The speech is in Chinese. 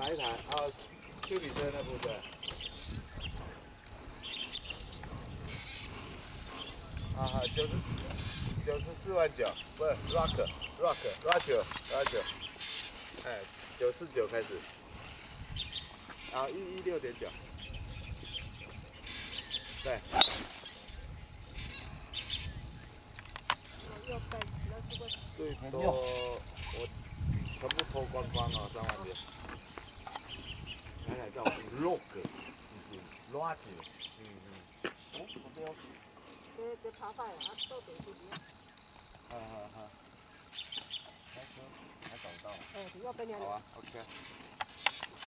哪一台？啊，修理车那部分。啊哈，九十九十四万九，不是 rock rock rock 九 rock 九，哎，九四九开始，啊一一六点九，对。最多我全部偷光光了，三万九。rock，就是 rock，嗯嗯。哦，我这要。这这爬快了，啊，到底是几？好好找到。哎，要不然。好啊，OK。